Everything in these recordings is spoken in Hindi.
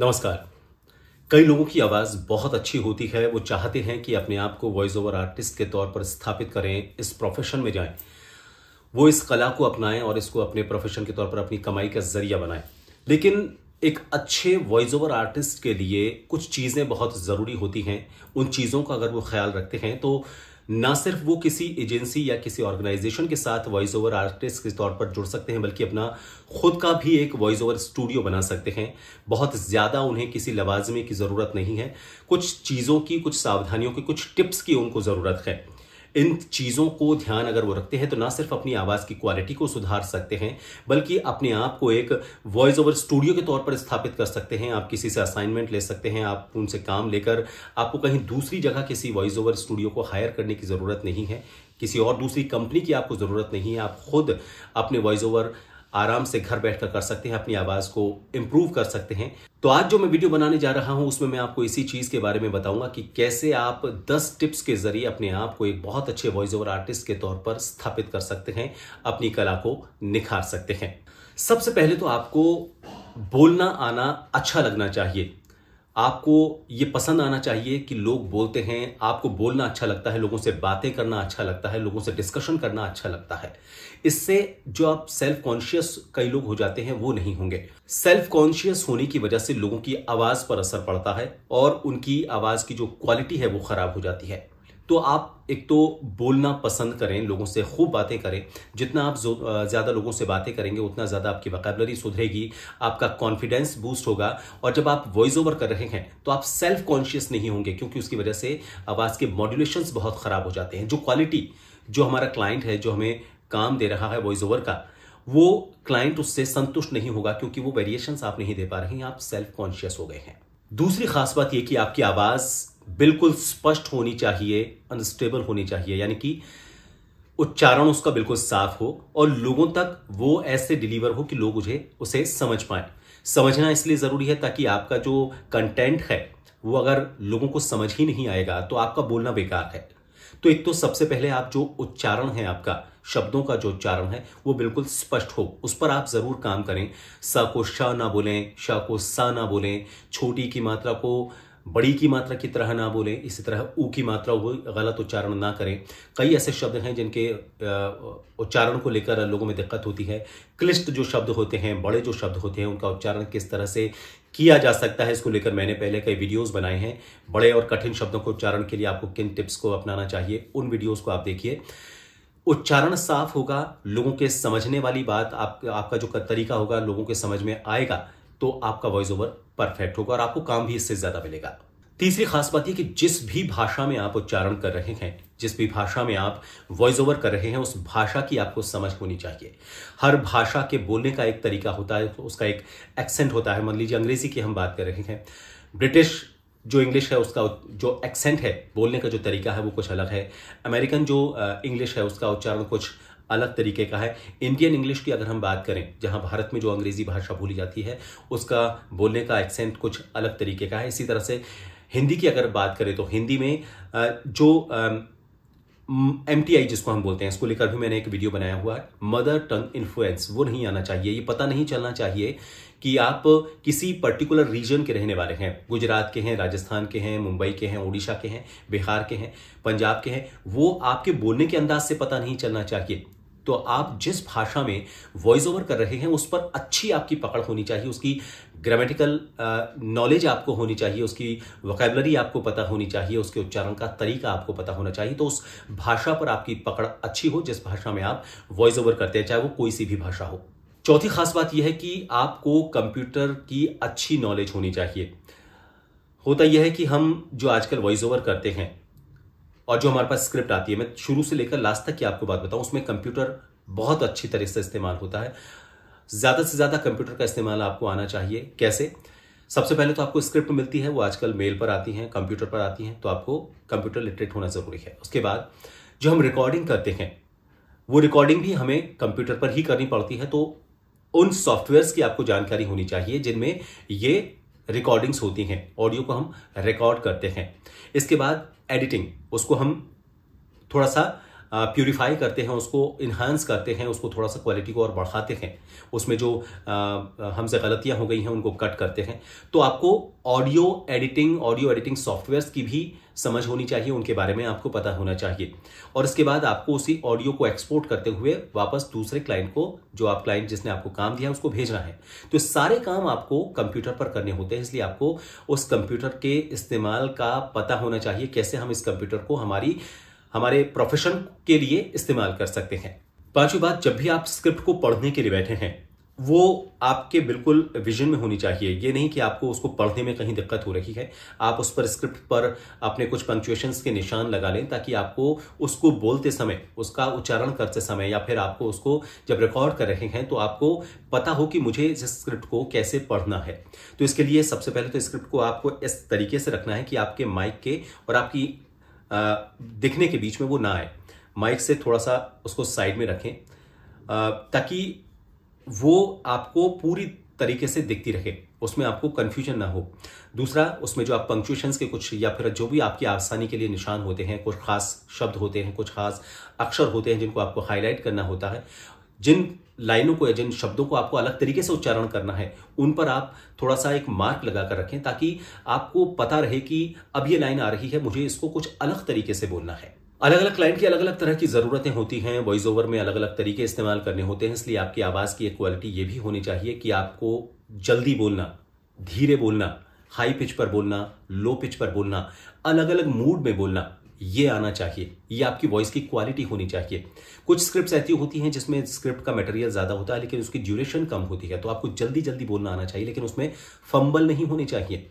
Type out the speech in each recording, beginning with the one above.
नमस्कार। कई लोगों की आवाज़ बहुत अच्छी होती है, वो चाहते हैं कि अपने आप को वॉइस ओवर आर्टिस्ट के तौर पर स्थापित करें, इस प्रोफेशन में जाएँ। वो इस कला को अपनाएँ और इसको अपने प्रोफेशन के तौर पर अपनी कमाई का ज़रिया बनाएँ। लेकिन एक अच्छे वॉइस ओवर आर्टिस्ट के लिए कुछ चीज़ें बहुत ज़रूरी होती हैं। उन चीज़ों का अगर वो ख्याल रखते हैं तो ना सिर्फ़ वो किसी एजेंसी या किसी ऑर्गेनाइजेशन के साथ वॉइस ओवर आर्टिस्ट के तौर पर जुड़ सकते हैं, बल्कि अपना खुद का भी एक वॉइस ओवर स्टूडियो बना सकते हैं। बहुत ज़्यादा उन्हें किसी लवाजमे की ज़रूरत नहीं है। कुछ चीज़ों की, कुछ सावधानियों की, कुछ टिप्स की उनको ज़रूरत है। इन चीज़ों को ध्यान अगर वो रखते हैं तो ना सिर्फ़ अपनी आवाज़ की क्वालिटी को सुधार सकते हैं, बल्कि अपने आप को एक वॉइस ओवर स्टूडियो के तौर पर स्थापित कर सकते हैं। आप किसी से असाइनमेंट ले सकते हैं, आप उनसे काम लेकर आपको कहीं दूसरी जगह किसी वॉइस ओवर स्टूडियो को हायर करने की ज़रूरत नहीं है। किसी और दूसरी कंपनी की आपको ज़रूरत नहीं है। आप खुद अपने वॉइस ओवर आराम से घर बैठकर कर सकते हैं, अपनी आवाज़ को इम्प्रूव कर सकते हैं। तो आज जो मैं वीडियो बनाने जा रहा हूँ, उसमें मैं आपको इसी चीज़ के बारे में बताऊँगा कि कैसे आप 10 टिप्स के ज़रिए अपने आप को एक बहुत अच्छे वॉइस ओवर आर्टिस्ट के तौर पर स्थापित कर सकते हैं, अपनी कला को निखार सकते हैं। सबसे पहले तो आपको बोलना, आना अच्छा लगना चाहिए। आपको ये पसंद आना चाहिए कि लोग बोलते हैं, आपको बोलना अच्छा लगता है, लोगों से बातें करना अच्छा लगता है, लोगों से डिस्कशन करना अच्छा लगता है। इससे जो आप सेल्फ कॉन्शियस कई लोग हो जाते हैं, वो नहीं होंगे। सेल्फ कॉन्शियस होने की वजह से लोगों की आवाज़ पर असर पड़ता है और उनकी आवाज़ की जो क्वालिटी है, वो खराब हो जाती है। तो आप एक तो बोलना पसंद करें, लोगों से खूब बातें करें। जितना आप ज़्यादा लोगों से बातें करेंगे, उतना ज़्यादा आपकी वकाबलरी सुधरेगी, आपका कॉन्फिडेंस बूस्ट होगा। और जब आप वॉइस ओवर कर रहे हैं तो आप सेल्फ कॉन्शियस नहीं होंगे, क्योंकि उसकी वजह से आवाज़ के मॉड्यूलेशंस बहुत ख़राब हो जाते हैं। जो क्वालिटी जो हमारा क्लाइंट है, जो हमें काम दे रहा है वॉइस ओवर का, वो क्लाइंट उससे संतुष्ट नहीं होगा, क्योंकि वो वेरिएशन आप नहीं दे पा रहे हैं, आप सेल्फ कॉन्शियस हो गए हैं। दूसरी खास बात यह कि आपकी आवाज़ बिल्कुल स्पष्ट होनी चाहिए अनस्टेबल होनी चाहिए, यानी कि उच्चारण उसका बिल्कुल साफ़ हो और लोगों तक वो ऐसे डिलीवर हो कि लोग उसे उसे समझ पाए। समझना इसलिए ज़रूरी है ताकि आपका जो कंटेंट है, वो अगर लोगों को समझ ही नहीं आएगा तो आपका बोलना बेकार है। तो एक तो सबसे पहले आप जो उच्चारण है आपका, शब्दों का जो उच्चारण है, वो बिल्कुल स्पष्ट हो। उस पर आप ज़रूर काम करें। स को श ना बोलें, श को सा ना बोलें, छोटी की मात्रा को बड़ी की मात्रा की तरह ना बोलें इसी तरह ऊ की मात्रा वो गलत उच्चारण ना करें। कई ऐसे शब्द हैं जिनके उच्चारण को लेकर लोगों में दिक्कत होती है। क्लिष्ट जो शब्द होते हैं बड़े जो शब्द होते हैं उनका उच्चारण किस तरह से किया जा सकता है इसको लेकर मैंने पहले कई वीडियोस बनाए हैं। बड़े और कठिन शब्दों को उच्चारण के लिए आपको किन टिप्स को अपनाना चाहिए उन वीडियोस को आप देखिए। उच्चारण साफ़ होगा लोगों के समझने वाली बात आप, आपका जो तरीका होगा लोगों के समझ में आएगा तो आपका वॉइस ओवर परफेक्ट होगा और आपको काम भी इससे ज़्यादा मिलेगा। तीसरी खास बात यह कि जिस भी भाषा में आप उच्चारण कर रहे हैं, जिस भी भाषा में आप वॉइस ओवर कर रहे हैं, उस भाषा की आपको समझ होनी चाहिए। हर भाषा के बोलने का एक तरीका होता है, उसका एक एक्सेंट होता है। मान लीजिए अंग्रेज़ी की हम बात कर रहे हैं। ब्रिटिश जो इंग्लिश है, उसका जो एक्सेंट है, बोलने का जो तरीका है, वो कुछ अलग है। अमेरिकन जो इंग्लिश है, उसका उच्चारण कुछ अलग तरीके का है। इंडियन इंग्लिश की अगर हम बात करें, जहाँ भारत में जो अंग्रेज़ी भाषा बोली जाती है, उसका बोलने का एक्सेंट कुछ अलग तरीके का है। इसी तरह से हिंदी की अगर बात करें तो हिंदी में जो एम टी आई जिसको हम बोलते हैं, इसको लेकर भी मैंने एक वीडियो बनाया हुआ है मदर टंग इन्फ्लुएंस वो नहीं आना चाहिए। ये पता नहीं चलना चाहिए कि आप किसी पर्टिकुलर रीजन के रहने वाले हैं। गुजरात के हैं, राजस्थान के हैं, मुंबई के हैं उड़ीसा के हैं, बिहार के हैं, पंजाब के हैं, वो आपके बोलने के अंदाज से पता नहीं चलना चाहिए। तो आप जिस भाषा में वॉइस ओवर कर रहे हैं, उस पर अच्छी आपकी पकड़ होनी चाहिए, उसकी ग्रामेटिकल नॉलेज आपको होनी चाहिए, उसकी वोकेबलरी आपको पता होनी चाहिए, उसके उच्चारण का तरीका आपको पता होना चाहिए तो उस भाषा पर आपकी पकड़ अच्छी हो, जिस भाषा में आप वॉइस ओवर करते हैं, चाहे वो कोई सी भी भाषा हो। चौथी खास बात यह है कि आपको कंप्यूटर की अच्छी नॉलेज होनी चाहिए। होता यह है कि हम जो आजकल वॉइस ओवर करते हैं और जो हमारे पास स्क्रिप्ट आती है, मैं शुरू से लेकर लास्ट तक की आपको बात बताऊँ, उसमें कंप्यूटर बहुत अच्छी तरह से इस्तेमाल होता है। ज़्यादा से ज़्यादा कंप्यूटर का इस्तेमाल आपको आना चाहिए। कैसे? सबसे पहले तो आपको स्क्रिप्ट मिलती है, वो आजकल मेल पर आती हैं कंप्यूटर पर आती हैं तो आपको कंप्यूटर लिटरेट होना ज़रूरी है। उसके बाद जो हम रिकॉर्डिंग करते हैं, वो रिकॉर्डिंग भी हमें कंप्यूटर पर ही करनी पड़ती है तो उन सॉफ्टवेयर्स की आपको जानकारी होनी चाहिए, जिनमें ये रिकॉर्डिंग्स होती हैं ऑडियो को हम रिकॉर्ड करते हैं। इसके बाद एडिटिंग उसको हम थोड़ा सा प्यूरिफाई करते हैं, उसको इन्हांस करते हैं, उसको थोड़ा सा क्वालिटी को और बढ़ाते हैं। उसमें जो हमसे गलतियाँ हो गई हैं, उनको कट करते हैं। तो आपको audio editing audio editing software की भी समझ होनी चाहिए, उनके बारे में आपको पता होना चाहिए। और इसके बाद आपको उसी ऑडियो को एक्सपोर्ट करते हुए वापस दूसरे क्लाइंट को, जो आप क्लाइंट जिसने आपको काम दिया उसको भेजना है। तो सारे काम आपको कंप्यूटर पर करने होते हैं, इसलिए आपको उस कंप्यूटर के इस्तेमाल का पता होना चाहिए, कैसे हम इस कंप्यूटर को हमारी हमारे प्रोफेशन के लिए इस्तेमाल कर सकते हैं। पांचवी बात, जब भी आप स्क्रिप्ट को पढ़ने के लिए बैठे हैं, वो आपके बिल्कुल विजन में होनी चाहिए। ये नहीं कि आपको उसको पढ़ने में कहीं दिक्कत हो रही है। आप उस पर स्क्रिप्ट पर अपने कुछ पंक्चुएशंस के निशान लगा लें ताकि आपको उसको बोलते समय, उसका उच्चारण करते समय या फिर आपको उसको जब रिकॉर्ड कर रहे हैं तो आपको पता हो कि मुझे इस स्क्रिप्ट को कैसे पढ़ना है। तो इसके लिए सबसे पहले तो स्क्रिप्ट को आपको इस तरीके से रखना है कि आपके माइक के और आपकी दिखने के बीच में वो ना आए। माइक से थोड़ा सा उसको साइड में रखें ताकि वो आपको पूरी तरीके से दिखती रहे, उसमें आपको कंफ्यूजन ना हो। दूसरा, उसमें जो आप पंक्चुएशंस के कुछ या फिर जो भी आपकी आसानी के लिए निशान होते हैं, कुछ खास शब्द होते हैं, कुछ खास अक्षर होते हैं जिनको आपको हाईलाइट करना होता है, जिन लाइनों को या जिन शब्दों को आपको अलग तरीके से उच्चारण करना है, उन पर आप थोड़ा सा एक मार्क लगाकर रखें ताकि आपको पता रहे कि अब ये लाइन आ रही है, मुझे इसको कुछ अलग तरीके से बोलना है। अलग अलग क्लाइंट की अलग अलग तरह की जरूरतें होती हैं वॉइस ओवर में अलग अलग तरीके इस्तेमाल करने होते हैं, इसलिए आपकी आवाज़ की एक क्वालिटी ये भी होनी चाहिए कि आपको जल्दी बोलना, धीरे बोलना हाई पिच पर बोलना लो पिच पर बोलना अलग अलग मूड में बोलना। ये आना चाहिए, ये आपकी वॉइस की क्वालिटी होनी चाहिए। कुछ स्क्रिप्ट ऐसी होती हैं जिसमें स्क्रिप्ट का मटेरियल ज़्यादा होता है, लेकिन उसकी ड्यूरेशन कम होती है तो आपको जल्दी जल्दी बोलना आना चाहिए, लेकिन उसमें फंबल नहीं होनी चाहिए।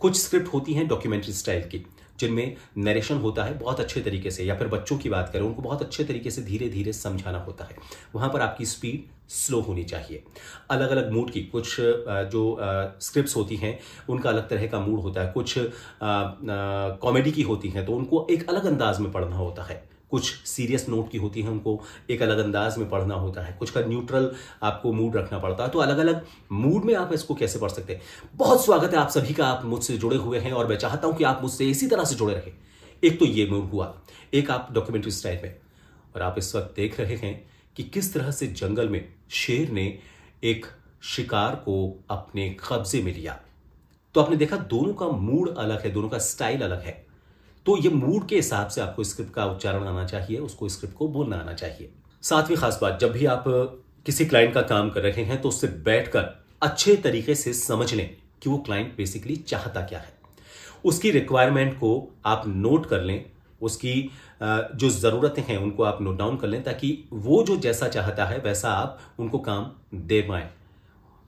कुछ स्क्रिप्ट होती हैं डॉक्यूमेंट्री स्टाइल की जिनमें नरेशन होता है बहुत अच्छे तरीके से, या फिर बच्चों की बात करें, उनको बहुत अच्छे तरीके से धीरे धीरे समझाना होता है। वहाँ पर आपकी स्पीड स्लो होनी चाहिए। अलग अलग मूड की, कुछ जो स्क्रिप्ट होती हैं, उनका अलग तरह का मूड होता है। कुछ कॉमेडी की होती हैं तो उनको एक अलग अंदाज में पढ़ना होता है। कुछ सीरियस नोट की होती है उनको एक अलग अंदाज में पढ़ना होता है। कुछ का न्यूट्रल आपको मूड रखना पड़ता है। तो अलग अलग मूड में आप इसको कैसे पढ़ सकते हैं? बहुत स्वागत है आप सभी का, आप मुझसे जुड़े हुए हैं और मैं चाहता हूँ कि आप मुझसे इसी तरह से जुड़े रहे। एक तो ये मूड हुआ, एक आप डॉक्यूमेंट्री स्टाइल में। और आप इस वक्त देख रहे हैं कि किस तरह से जंगल में शेर ने एक शिकार को अपने कब्जे में लिया। तो आपने देखा, दोनों का मूड अलग है, दोनों का स्टाइल अलग है। तो ये मूड के हिसाब से आपको स्क्रिप्ट का उच्चारण आना चाहिए, उसको स्क्रिप्ट को बोलना आना चाहिए। सातवीं खास बात, जब भी आप किसी क्लाइंट का काम कर रहे हैं तो उससे बैठकर अच्छे तरीके से समझ लें कि वो क्लाइंट बेसिकली चाहता क्या है। उसकी रिक्वायरमेंट को आप नोट कर लें, उसकी जो ज़रूरतें हैं, उनको आप नोट डाउन कर लें, ताकि वो जो जैसा चाहता है, वैसा आप उनको काम दे पाए।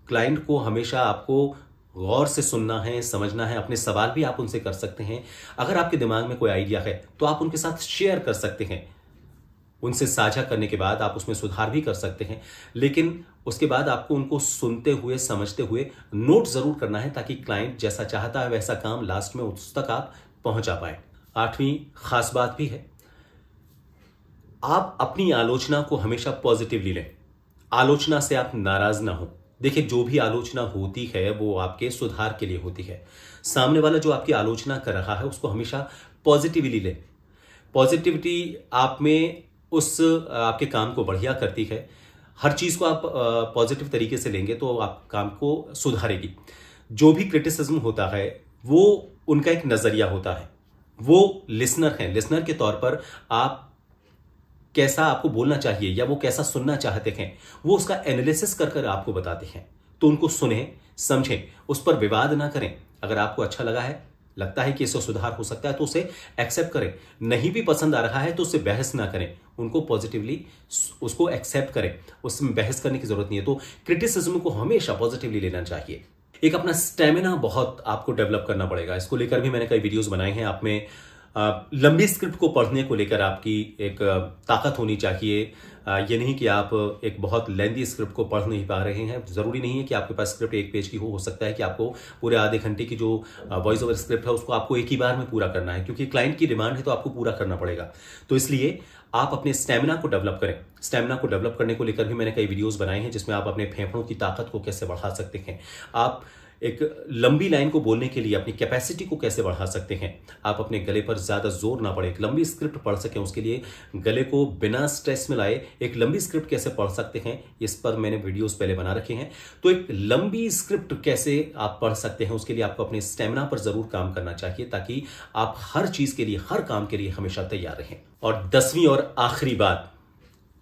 क्लाइंट को हमेशा आपको गौर से सुनना है, समझना है, अपने सवाल भी आप उनसे कर सकते हैं। अगर आपके दिमाग में कोई आइडिया है तो आप उनके साथ शेयर कर सकते हैं। उनसे साझा करने के बाद आप उसमें सुधार भी कर सकते हैं। लेकिन उसके बाद आपको उनको सुनते हुए, समझते हुए नोट ज़रूर करना है, ताकि क्लाइंट जैसा चाहता है, वैसा काम लास्ट में उस तक आप पहुँचा पाए। आठवीं खास बात भी है। आप अपनी आलोचना को हमेशा पॉजिटिवली लें। आलोचना से आप नाराज़ ना हो। देखिए, जो भी आलोचना होती है, वो आपके सुधार के लिए होती है। सामने वाला जो आपकी आलोचना कर रहा है, उसको हमेशा पॉजिटिवली ले। पॉजिटिविटी आप में उस, आपके काम को बढ़िया करती है। हर चीज़ को आप पॉजिटिव तरीके से लेंगे तो आप काम को सुधारेगी। जो भी क्रिटिसिज्म होता है, वो उनका एक नज़रिया होता है। वो लिसनर है। लिसनर के तौर पर आप कैसा आपको बोलना चाहिए या वो कैसा सुनना चाहते हैं, वो उसका एनालिसिस कर कर आपको बताते हैं। तो उनको सुने, समझें, उस पर विवाद ना करें। अगर आपको अच्छा लगा है, लगता है कि इससे सुधार हो सकता है तो उसे एक्सेप्ट करें। नहीं भी पसंद आ रहा है तो उससे बहस ना करें। उनको पॉजिटिवली उसको एक्सेप्ट करें। उसमें बहस करने की ज़रूरत नहीं है। तो क्रिटिसिज्म को हमेशा पॉजिटिवली लेना चाहिए। एक अपना स्टेमिना बहुत आपको डेवलप करना पड़ेगा। इसको लेकर भी मैंने कई वीडियोस बनाए हैं। आप में लंबी स्क्रिप्ट को पढ़ने को लेकर आपकी एक ताकत होनी चाहिए। ये नहीं कि आप एक बहुत लेंदी स्क्रिप्ट को पढ़ नहीं पा रहे हैं। ज़रूरी नहीं है कि आपके पास स्क्रिप्ट एक पेज की हो। हो सकता है कि आपको पूरे आधे घंटे की जो वॉइस ओवर स्क्रिप्ट है, उसको आपको एक ही बार में पूरा करना है, क्योंकि क्लाइंट की डिमांड है तो आपको पूरा करना पड़ेगा। तो इसलिए आप अपने स्टेमिना को डेवलप करें। स्टेमिना को डेवलप करने को लेकर भी मैंने कई वीडियोस बनाए हैं, जिसमें आप अपने फेफड़ों की ताकत को कैसे बढ़ा सकते हैं। आप एक लंबी लाइन को बोलने के लिए अपनी कैपेसिटी को कैसे बढ़ा सकते हैं? आप अपने गले पर ज़्यादा ज़ोर ना पड़े, एक लंबी स्क्रिप्ट पढ़ सकें उसके लिए। गले को बिना स्ट्रेस में लाए एक लंबी स्क्रिप्ट कैसे पढ़ सकते हैं, इस पर मैंने वीडियोस पहले बना रखे हैं। तो एक लंबी स्क्रिप्ट कैसे आप पढ़ सकते हैं, उसके लिए आपको अपने स्टेमिना पर ज़रूर काम करना चाहिए, ताकि आप हर चीज़ के लिए, हर काम के लिए हमेशा तैयार रहें। और दसवीं और आखिरी बात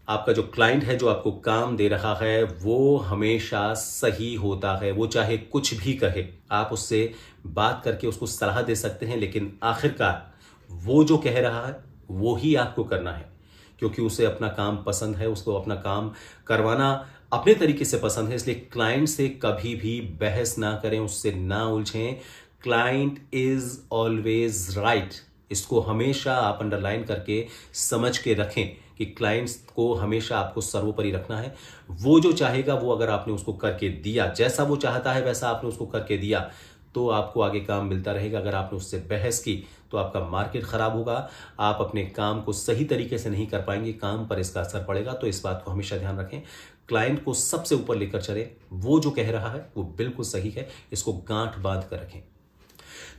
आपका जो क्लाइंट है, जो आपको काम दे रहा है, वो हमेशा सही होता है। वो चाहे कुछ भी कहे, आप उससे बात करके उसको सलाह दे सकते हैं, लेकिन आखिरकार वो जो कह रहा है, वो ही आपको करना है। क्योंकि उसे अपना काम पसंद है, उसको अपना काम करवाना अपने तरीके से पसंद है, इसलिए क्लाइंट से कभी भी बहस ना करें, उससे ना उलझें। क्लाइंट इज़ ऑलवेज राइट इसको हमेशा आप अंडरलाइन करके समझ के रखें। कि क्लाइंट्स को हमेशा आपको सर्वोपरि रखना है। वो जो चाहेगा, वो अगर आपने उसको करके दिया, जैसा वो चाहता है वैसा आपने उसको करके दिया तो आपको आगे काम मिलता रहेगा। अगर आपने उससे बहस की तो आपका मार्केट खराब होगा। आप अपने काम को सही तरीके से नहीं कर पाएँगे, काम पर इसका असर पड़ेगा। तो इस बात को हमेशा ध्यान रखें। क्लाइंट को सबसे ऊपर लेकर चले। वो जो कह रहा है, वो बिल्कुल सही है। इसको गांठ बाँध कर रखें।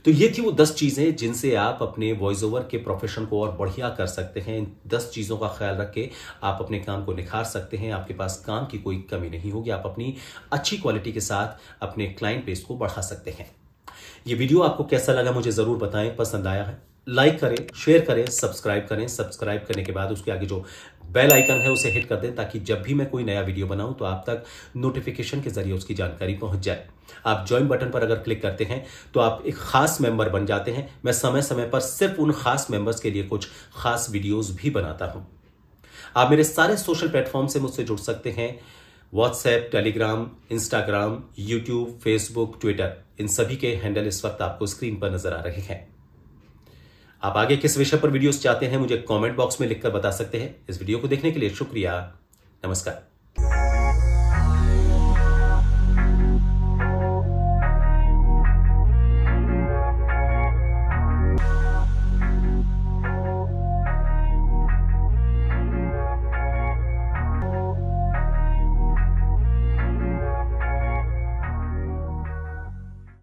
तो ये थी वो दस चीज़ें जिनसे आप अपने वॉइस ओवर के प्रोफेशन को और बढ़िया कर सकते हैं। इन दस चीज़ों का ख्याल रख के आप अपने काम को निखार सकते हैं। आपके पास काम की कोई कमी नहीं होगी। आप अपनी अच्छी क्वालिटी के साथ अपने क्लाइंट बेस को बढ़ा सकते हैं। ये वीडियो आपको कैसा लगा मुझे ज़रूर बताएँ। पसंद आया है लाइक करें शेयर करें सब्सक्राइब करें। सब्सक्राइब करने के बाद उसके आगे जो बेल आइकन है, उसे हिट कर दें ताकि जब भी मैं कोई नया वीडियो बनाऊँ तो आप तक नोटिफिकेशन के ज़रिए उसकी जानकारी पहुँच जाए। आप ज्वाइन बटन पर अगर क्लिक करते हैं तो आप एक खास मेंबर बन जाते हैं। मैं समय समय पर सिर्फ़ उन खास मेंबर्स के लिए कुछ खास वीडियोस भी बनाता हूँ। आप मेरे सारे सोशल प्लेटफॉर्म से मुझसे जुड़ सकते हैं। WhatsApp Telegram Instagram YouTube Facebook Twitter इन सभी के हैंडल इस वक्त आपको स्क्रीन पर नज़र आ रहे हैं। आप आगे किस विषय पर वीडियोस चाहते हैं, मुझे कमेंट बॉक्स में लिखकर बता सकते हैं। इस वीडियो को देखने के लिए शुक्रिया। नमस्कार।